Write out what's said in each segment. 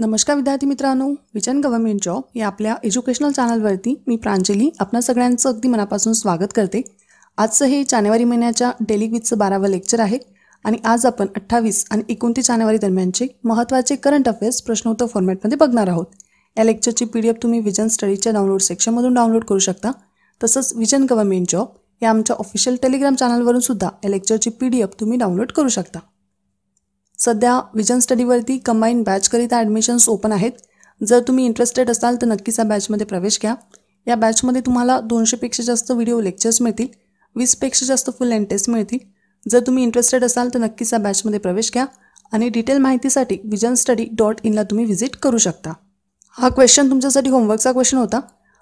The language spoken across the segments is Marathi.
नमस्कार विद्यार्थी मित्रांनो विजन गव्हर्नमेंट जॉब या आपल्या एज्युकेशनल चॅनलवरती मी प्रांजली आपणा सगळ्यांचं अगदी मनापासून स्वागत करते. आजचं हे जानेवारी महिन्याच्या डेली क्विजचं बारावं लेक्चर आहे आणि आज आपण अठ्ठावीस आणि एकोणतीस जानेवारी दरम्यानचे महत्त्वाचे करंट अफेअर्स प्रश्नोत्तर फॉर्मॅटमध्ये बघणार आहोत. या लेक्चरची पी डी एफ तुम्ही विजन स्टडीच्या डाउनलोड सेक्शनमधून डाउनलोड करू शकता. तसंच विजन गव्हर्नमेंट जॉब या आमच्या ऑफिशियल टेलिग्राम चॅनलवरून सुद्धा या लेक्चरची पी डी एफ तुम्ही डाउनलोड करू शकता. सध्या विजन स्टडीवरती कंबाईन बॅचकरिता ॲडमिशन्स ओपन आहेत. जर तुम्ही इंटरेस्टेड असाल तर नक्कीच या बॅचमध्ये प्रवेश घ्या. या बॅचमध्ये तुम्हाला दोनशेपेक्षा जास्त व्हिडिओ लेक्चर्स मिळतील. वीसपेक्षा जास्त फुल अँड टेस्ट मिळतील. जर तुम्ही इंटरेस्टेड असाल तर नक्कीच या बॅचमध्ये प्रवेश घ्या. आणि डिटेल माहितीसाठी विजन स्टडी डॉट इनला तुम्ही व्हिजिट करू शकता. हा क्वेश्चन तुमच्यासाठी होमवर्कचा क्वेश्चन होता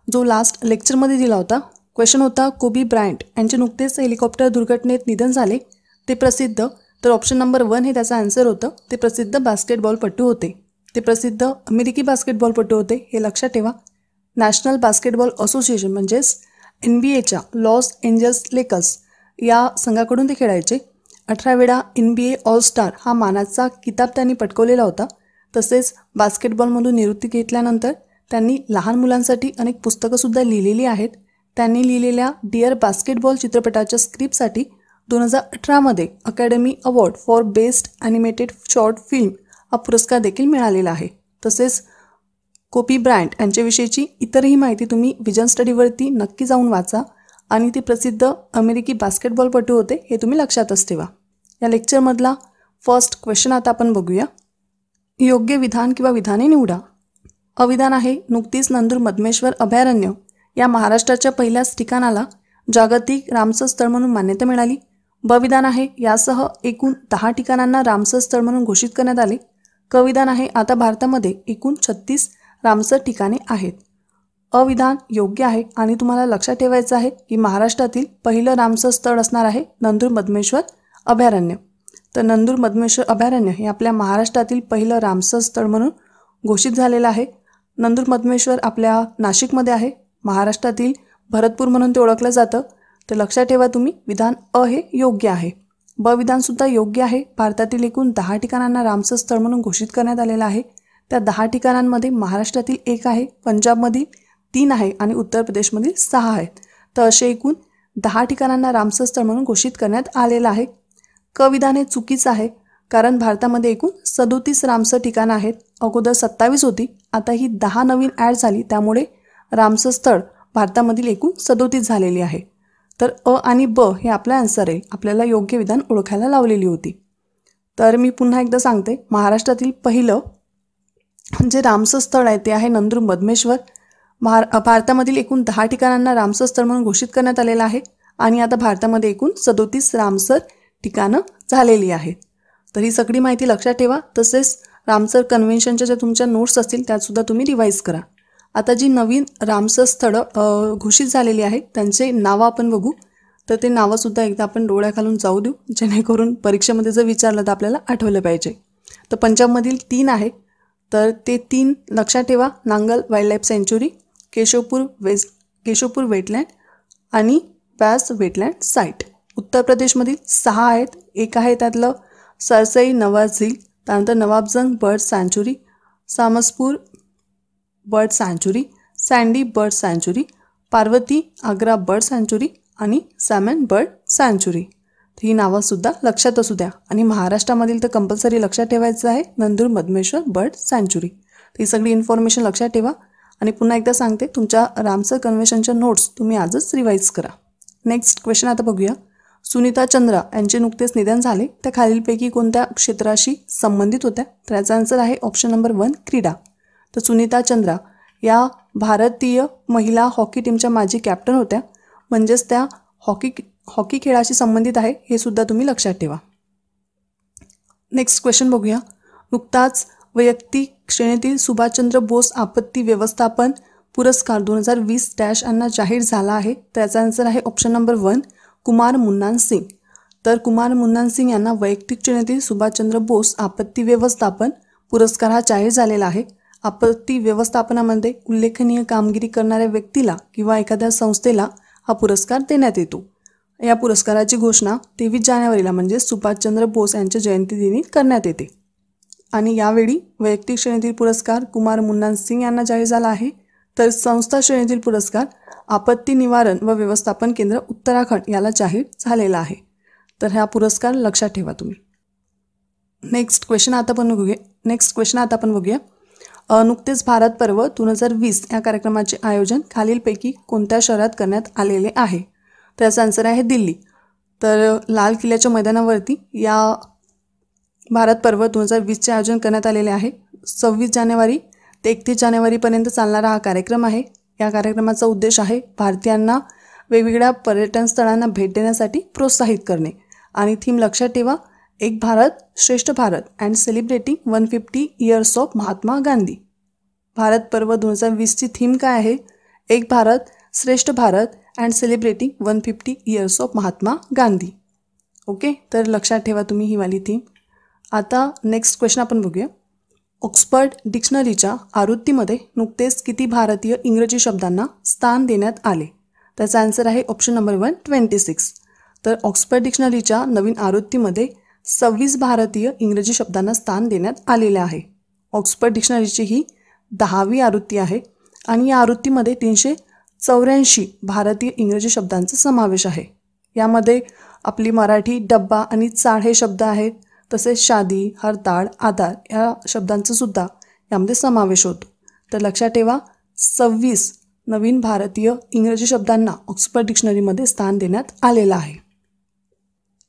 जो लास्ट लेक्चरमध्ये दिला होता. क्वेश्चन होता कोबी ब्रायंट यांचे नुकतेच हेलिकॉप्टर दुर्घटनेत निधन झाले. ते प्रसिद्ध तर ऑप्शन नंबर वन हे त्याचं आन्सर होतं. ते प्रसिद्ध बास्केटबॉलपटू होते. ते प्रसिद्ध अमेरिकी बास्केटबॉलपटू होते. हे लक्षात ठेवा. नॅशनल बास्केटबॉल असोसिएशन म्हणजेच एन बी एच्या लॉस एंजल्स लेकर्स या संघाकडून ते खेळायचे. अठरा वेळा N B A all star हा मानाचा किताब त्यांनी पटकवलेला होता. तसेच बास्केटबॉलमधून निवृत्ती घेतल्यानंतर त्यांनी लहान मुलांसाठी अनेक पुस्तकंसुद्धा लिहिलेली आहेत. त्यांनी लिहिलेल्या डिअर बास्केटबॉल चित्रपटाच्या स्क्रिप्टसाठी दोन हजार अठरामध्ये Academy Award for best animated short film हा पुरस्कार देखील मिळालेला आहे. तसेच कोपी ब्रँड यांच्याविषयीची इतरही माहिती तुम्ही विजन स्टडीवरती नक्की जाऊन वाचा आणि ते प्रसिद्ध अमेरिकी बास्केटबॉलपटू होते हे तुम्ही लक्षातच ठेवा. या लेक्चरमधला फर्स्ट क्वेश्चन आता आपण बघूया. योग्य विधान किंवा विधाने निवडा. अविधान आहे नुकतीच नंदूर मधमेश्वर अभयारण्य. या महाराष्ट्राच्या पहिल्याच ठिकाणाला जागतिक रामसर स्थळ म्हणून मान्यता मिळाली. बविधान आहे. यासह एकूण दहा ठिकाणांना रामसर स्थळ म्हणून घोषित करण्यात आले. कविधान आहे. आता भारतामध्ये एकूण छत्तीस रामसर ठिकाणे आहेत. अविधान योग्य आहे. आणि तुम्हाला लक्षात ठेवायचं आहे की महाराष्ट्रातील पहिलं रामसर स्थळ असणार आहे नंदूर मधमेश्वर अभयारण्य. तर नंदूर मधमेश्वर अभयारण्य हे आपल्या महाराष्ट्रातील पहिलं रामसर स्थळ म्हणून घोषित झालेलं आहे. नंदूर मधमेश्वर आपल्या नाशिकमध्ये आहे. महाराष्ट्रातील भरतपूर म्हणून ते ओळखलं जातं. तर लक्षात ठेवा तुम्ही विधान अ हे योग्य आहे. ब विधानसुद्धा योग्य आहे. भारतातील एकूण दहा ठिकाणांना रामसर स्थळ म्हणून घोषित करण्यात आलेलं आहे. त्या दहा ठिकाणांमध्ये महाराष्ट्रातील एक आहे पंजाबमधील तीन आहे आणि उत्तर प्रदेशमधील सहा आहेत तर असे एकूण दहा ठिकाणांना रामसर स्थळ म्हणून घोषित करण्यात आलेलं आहे. क विधान हे चुकीचं आहे कारण भारतामध्ये एकूण सदोतीस रामसर ठिकाणं आहेत. अगोदर सत्तावीस होती आता ही दहा नवीन ॲड झाली त्यामुळे रामसर स्थळ भारतामधील एकूण सदोतीस झालेली आहे. तर अ आणि ब हे आपलं आन्सर आहे. आपल्याला योग्य विधान ओळखायला लावलेली होती. तर मी पुन्हा एकदा सांगते. महाराष्ट्रातील पहिलं जे रामसर स्थळ आहे ते आहे नंदूर मधमेश्वर. भार भारतामधील एकूण दहा ठिकाणांना रामसर स्थळ म्हणून घोषित करण्यात आलेलं आहे. आणि आता भारतामध्ये एकूण सदोतीस रामसर ठिकाणं झालेली आहेत. तर ही सगळी माहिती लक्षात ठेवा. तसेच रामसर कन्व्हेन्शनच्या ज्या तुमच्या नोट्स असतील त्यातसुद्धा तुम्ही रिवाईज करा. आता जी नवीन रामसर स्थळं घोषित झालेली आहेत त्यांचे नावं आपण बघू. तर ते नावंसुद्धा एकदा आपण डोळ्याखालून जाऊ देऊ जेणेकरून परीक्षेमध्ये जर विचारलं तर आपल्याला आठवलं पाहिजे. तर पंजाबमधील तीन आहे तर ते तीन लक्षात ठेवा. नांगल वाईल्ड लाईफ सँच्युरी केशवपूर वेस्ट केशवपूर वेटलँड आणि व्यास वेटलँड साईट उत्तर प्रदेशमधील सहा आहेत. एक आहे त्यातलं सरसई नवाज झील त्यानंतर नवाबजंग bird सँच्युरी सामसपूर bird सँच्युरी sandy bird सँच्युरी Parvati Agra bird सँच्युरी आणि सॅमन बर्ड सँच्युरी ही नावंसुद्धा लक्षात असू द्या. आणि महाराष्ट्रामधील तर कंपल्सरी लक्षात ठेवायचं आहे नंदूर मधमेश्वर बर्ड सँच्युरी ही सगळी इन्फॉर्मेशन लक्षात ठेवा. आणि पुन्हा एकदा सांगते तुमच्या रामसर कन्व्हेशनच्या नोट्स तुम्ही आजच रिवाईज करा. नेक्स्ट क्वेश्चन आता बघूया. सुनीता चंद्रा यांचे नुकतेच निधन झाले. त्या खालीलपैकी कोणत्या क्षेत्राशी संबंधित होत्या? तर याचा आन्सर आहे ऑप्शन नंबर वन क्रीडा. तर सुनीता चंद्रा या भारतीय महिला हॉकी टीमच्या माजी कॅप्टन होत्या. म्हणजेच त्या हॉकी हॉकी खेळाशी संबंधित आहे हे सुद्धा तुम्ही लक्षात ठेवा. नेक्स्ट क्वेश्चन बघूया. नुकताच वैयक्तिक श्रेणीतील सुभाषचंद्र बोस आपत्ती व्यवस्थापन पुरस्कार दोन हजार वीस डॅश यांना जाहीर झाला आहे. त्याचा आन्सर आहे option number one Kumar Munnan Singh. तर कुमार मुन्नान सिंग यांना वैयक्तिक श्रेणीतील सुभाषचंद्र बोस आपत्ती व्यवस्थापन पुरस्कार हा जाहीर झालेला आहे. आपत्ती व्यवस्थापनामध्ये उल्लेखनीय कामगिरी करणाऱ्या व्यक्तीला किंवा एखाद्या संस्थेला हा पुरस्कार देण्यात येतो. या पुरस्काराची घोषणा तेवीस जानेवारीला म्हणजे सुभाषचंद्र बोस यांच्या जयंतीदिनी करण्यात येते. आणि यावेळी वैयक्तिक श्रेणीतील पुरस्कार कुमार मुन्नान सिंग यांना जाहीर झाला आहे. तर संस्था श्रेणीतील पुरस्कार आपत्ती निवारण व व्यवस्थापन केंद्र उत्तराखंड याला जाहीर झालेला आहे. तर हा पुरस्कार लक्षात ठेवा तुम्ही. नेक्स्ट क्वेश्चन आता पण बघूया. नेक्स्ट क्वेश्चन आता आपण बघूया. नुकतेच भारत पर्व दोन हजार वीस या कार्यक्रमाचे आयोजन खालीलपैकी कोणत्या शहरात करण्यात आलेले आहे? तर याचा आन्सर आहे दिल्ली. तर लाल किल्ल्याच्या मैदानावरती या भारत पर्व दोन हजार वीसचे आयोजन करण्यात आलेले आहे. सव्वीस जानेवारी ते एकतीस जानेवारीपर्यंत चालणारा हा कार्यक्रम आहे. या कार्यक्रमाचा उद्देश आहे भारतीयांना वेगवेगळ्या पर्यटन स्थळांना भेट देण्यासाठी प्रोत्साहित करणे. आणि थीम लक्षात ठेवा Ek Bharat Shreshtha Bharat and celebrating one fifty years of Mahatma Gandhi Bharat Parv दोन हजार वीसची थीम काय आहे? Ek Bharat Shreshtha Bharat and celebrating one fifty years of Mahatma Gandhi okay तर लक्षात ठेवा तुम्ही ही वाली थीम आता नेक्स्ट क्वेश्चन आपण बघूया. ऑक्सफर्ड डिक्शनरीच्या आवृत्तीमध्ये नुकतेच किती भारतीय इंग्रजी शब्दांना स्थान देण्यात आले? त्याचा आन्सर आहे option number one twenty six तर ऑक्सफर्ड डिक्शनरीच्या नवीन आवृत्तीमध्ये सव्वीस भारतीय इंग्रजी शब्दांना स्थान देण्यात आलेले आहे. ऑक्सफर्ड डिक्शनरीची ही दहावी आवृत्ती आहे आणि या आवृत्तीमध्ये तीनशे चौऱ्याऐंशी भारतीय इंग्रजी शब्दांचा समावेश आहे. यामध्ये आपली मराठी डब्बा आणि चाळ हे शब्द आहेत. तसेच शादी हरताळ आधार या शब्दांचा सुद्धा यामध्ये समावेश होतो. तर लक्षात ठेवा सव्वीस नवीन भारतीय इंग्रजी शब्दांना ऑक्सफर्ड डिक्शनरीमध्ये स्थान देण्यात आलेलं आहे.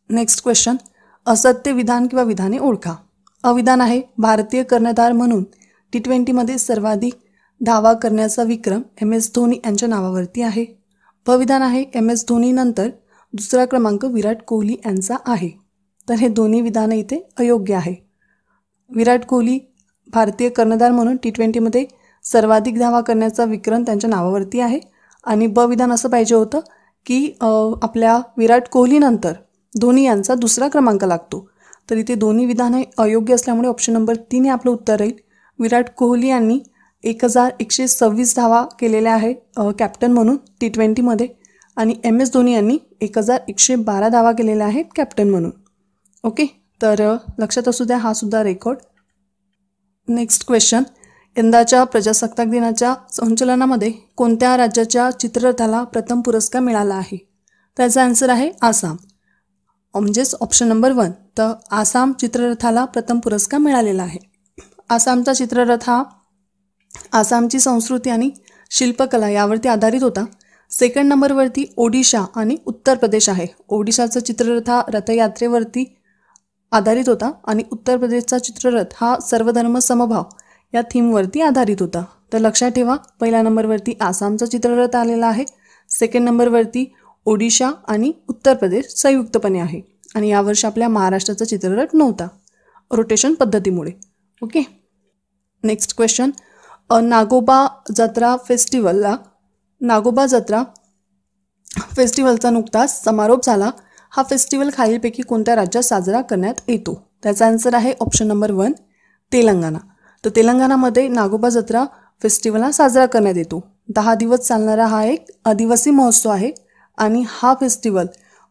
नेक्स्ट क्वेश्चन असत्य विधान किंवा विधाने ओळखा. अविधान आहे भारतीय कर्णधार म्हणून टी ट्वेंटीमध्ये सर्वाधिक धावा करण्याचा विक्रम एम एस धोनी यांच्या नावावरती आहे. भविधान आहे एम एस धोनीनंतर दुसरा क्रमांक विराट कोहली यांचा आहे. तर हे दोन्ही विधानं इथे अयोग्य आहे. विराट कोहली भारतीय कर्णधार म्हणून टी ट्वेंटीमध्ये सर्वाधिक धावा करण्याचा विक्रम त्यांच्या नावावरती आहे. आणि ब विधान असं पाहिजे होतं की आपल्या विराट कोहलीनंतर धोनी यांचा दुसरा क्रमांक लागतो. तर इथे दोन्ही विधानं अयोग्य असल्यामुळे ऑप्शन नंबर तीन हे आपलं उत्तर राहील. विराट कोहली यांनी एक हजार एकशे सव्वीस धावा केलेल्या आहे कॅप्टन म्हणून टी ट्वेंटीमध्ये आणि एम एस धोनी यांनी एक हजार एकशे बारा धावा केलेल्या आहेत कॅप्टन म्हणून. ओके? तर लक्षात असू द्या हा सुद्धा रेकॉर्ड नेक्स्ट क्वेश्चन यंदाच्या प्रजासत्ताक दिनाच्या संचलनामध्ये कोणत्या राज्याच्या चित्ररथाला प्रथम पुरस्कार मिळाला आहे? त्याचा आन्सर आहे आसाम. म्हणजेच ऑप्शन नंबर वन तर आसाम चित्ररथाला प्रथम पुरस्कार मिळालेला आहे. आसामचा चित्ररथ हा आसामची संस्कृती आणि शिल्पकला यावरती आधारित होता. सेकंड नंबरवरती ओडिशा आणि उत्तर प्रदेश आहे. ओडिशाचा चित्ररथ हा रथयात्रेवरती आधारित होता आणि उत्तर प्रदेशचा चित्ररथ हा सर्वधर्म समभाव या थीमवरती आधारित होता. तर लक्षात ठेवा पहिल्या नंबरवरती आसामचा चित्ररथ आलेला आहे. सेकंड नंबरवरती ओडिशा आणि उत्तर प्रदेश संयुक्तपणे आहे. आणि यावर्षी आपल्या महाराष्ट्राचा चित्ररथ नव्हता. रोटेशन पद्धतीमुळे. ओके? नेक्स्ट क्वेश्चन नागोबा जत्रा फेस्टिवलला नागोबा जत्रा फेस्टिवलचा नुकताच समारोप झाला. हा फेस्टिवल खालीलपैकी कोणत्या राज्यात साजरा करण्यात येतो? त्याचा आन्सर आहे ऑप्शन नंबर वन तेलंगणा. तर तेलंगणामध्ये नागोबा जत्रा फेस्टिवल हा साजरा करण्यात येतो. दहा दिवस चालणारा हा एक आदिवासी महोत्सव आहे. आणि हा फेस्टिवल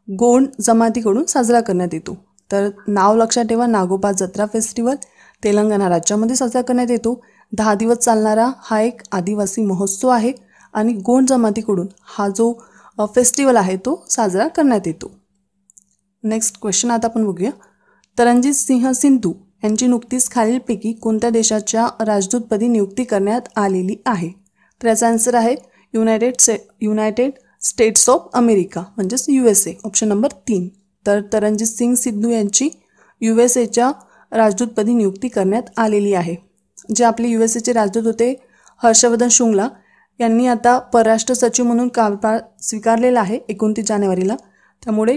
गोंड जमातीकडून साजरा करण्यात येतो. तर नाव लक्षात ठेवा नागोबा जत्रा फेस्टिवल तेलंगणा राज्यामध्ये साजरा करण्यात येतो. दहा दिवस चालणारा हा एक आदिवासी महोत्सव आहे आणि गोंड जमातीकडून हा जो फेस्टिवल आहे तो साजरा करण्यात येतो. नेक्स्ट क्वेश्चन आता आपण बघूया. तरंजित सिंह सिंधू यांची नुकतीच खालीलपैकी कोणत्या देशाच्या राजदूतपदी नियुक्ती करण्यात आलेली आहे? तर याचा आन्सर आहे united say united states of America म्हणजेच U S A option number तीन. तर तरंजित सिंग सिद्धू यांची यू एस एच्या राजदूतपदी नियुक्ती करण्यात आलेली आहे. जे आपले यू एस एचे राजदूत होते हर्षवर्धन शुंगला यांनी आता परराष्ट्र सचिव म्हणून कारभार स्वीकारलेला आहे एकोणतीस जानेवारीला. त्यामुळे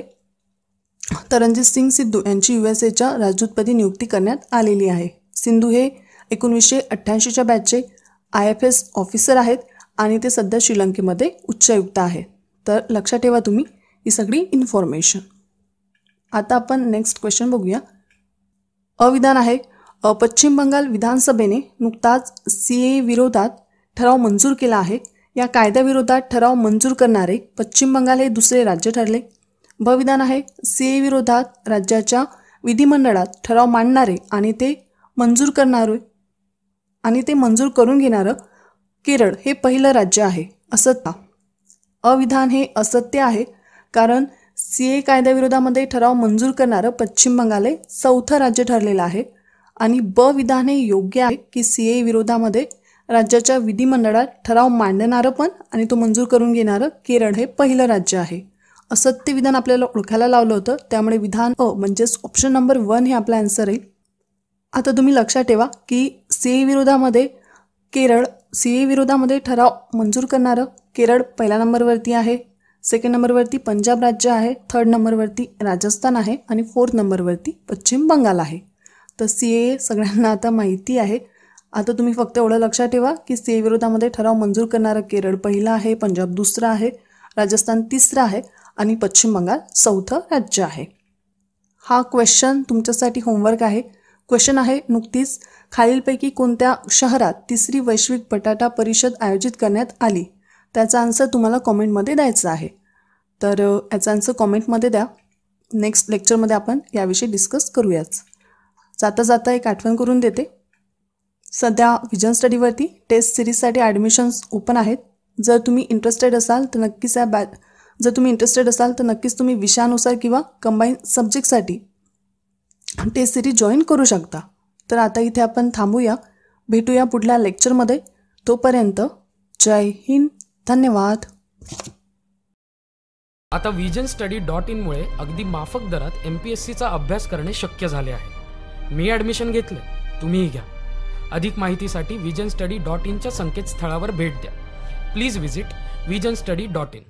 तरंजित सिंग सिद्धू यांची यू एस एच्या राजदूतपदी नियुक्ती करण्यात आलेली आहे. सिंधू हे एकोणीसशे अठ्ठ्याऐंशीच्या बॅचचे आय एफ एस ऑफिसर आहेत आणि ते सध्या श्रीलंकेमध्ये उच्चायुक्त आहेत. तर लक्षात ठेवा तुम्ही ही सगळी इन्फॉर्मेशन आता आपण नेक्स्ट क्वेश्चन बघूया. अविधान आहे पश्चिम बंगाल विधानसभेने नुकताच सी ए विरोधात ठराव मंजूर केला आहे. या कायद्याविरोधात ठराव मंजूर करणारे पश्चिम बंगाल हे दुसरे राज्य ठरले. भविधान आहे सी ए विरोधात राज्याच्या विधिमंडळात ठराव मांडणारे आणि ते मंजूर करणारे आणि ते मंजूर करून घेणारं केरळ हे पहिलं राज्य आहे असत्य अविधान हे असत्य आहे. कारण सी ए कायद्याविरोधामध्ये ठराव मंजूर करणारं पश्चिम बंगाल हे चौथं राज्य ठरलेलं आहे. आणि ब विधान हे योग्य आहे की सी ए विरोधामध्ये राज्याच्या विधिमंडळात ठराव मांडणारं पण आणि तो मंजूर करून घेणारं केरळ हे पहिलं राज्य आहे. असत्य विधान आपल्याला ओळखायला लावलं होतं. त्यामुळे विधान अ म्हणजेच ऑप्शन नंबर वन हे आपला आन्सर येईल. आता तुम्ही लक्षात ठेवा की सी ए विरोधामध्ये केरळ सी ए विरोधामध्ये ठराव मंजूर करणारं केरळ पहिल्या नंबरवरती आहे सेकंड नंबरवरती पंजाब राज्य आहे थर्ड नंबरवरती राजस्थान आहे आणि फोर्थ नंबरवरती पश्चिम बंगाल आहे. तर सी ए सगळ्यांना आता माहिती आहे. आता तुम्ही फक्त एवढं लक्षात ठेवा की सी ए विरोधामध्ये ठराव मंजूर करणारं केरळ पहिलं आहे पंजाब दुसरं आहे राजस्थान तिसरं आहे आणि पश्चिम बंगाल चौथं राज्य आहे. हा क्वेश्चन तुमच्यासाठी होमवर्क आहे. क्वेश्चन आहे नुकतीच खालीलपैकी कोणत्या शहरात तिसरी वैश्विक बटाटा परिषद आयोजित करण्यात आली? त्याचा आन्सर तुम्हाला कॉमेंटमध्ये द्यायचा आहे. तर याचा आन्सर कॉमेंटमध्ये द्या. नेक्स्ट लेक्चरमध्ये आपण याविषयी डिस्कस करूयाच. जाता जाता एक आठवण करून देते. सध्या विजन स्टडीवरती टेस्ट सिरीजसाठी ॲडमिशन्स ओपन आहेत. जर तुम्ही इंटरेस्टेड असाल तर नक्कीच या बॅ जर तुम्ही इंटरेस्टेड असाल तर नक्कीच तुम्ही विषयानुसार किंवा कंबाईन सब्जेक्टसाठी टेस्ट सिरीज जॉईन करू शकता. तर आता इथे आपण थांबूया. भेटूया पुढल्या लेक्चरमध्ये तोपर्यंत जय हिंद. धन्यवाद. आता विजन स्टडी डॉट इनमुळे अगदी माफक दरात एम पी एस सीचा अभ्यास करणे शक्य झाले आहे. मी ॲडमिशन घेतले. तुम्हीही घ्या. अधिक माहितीसाठी विजन स्टडी डॉट इनच्या संकेतस्थळावर भेट द्या. Please visit Vision Study dot in